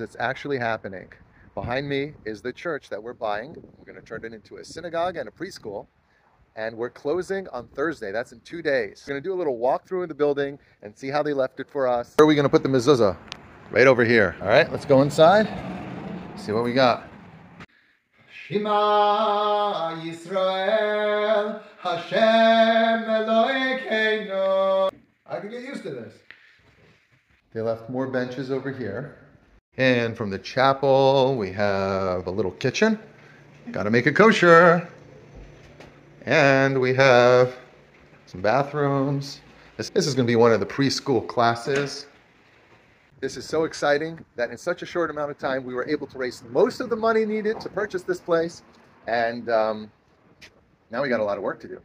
It's actually happening. Behind me is the church that we're buying. We're going to turn it into a synagogue and a preschool. And we're closing on Thursday. That's in two days. We're going to do a little walkthrough of the building and see how they left it for us. Where are we going to put the mezuzah? Right over here. All right, let's go inside. See what we got. Shema Yisrael Hashem Eloheinu. I can get used to this. They left more benches over here. And from the chapel, we have a little kitchen. Got to make it kosher. And we have some bathrooms. This, this is going to be one of the preschool classes. This is so exciting that in such a short amount of time, we were able to raise most of the money needed to purchase this place. And um, now we got a lot of work to do.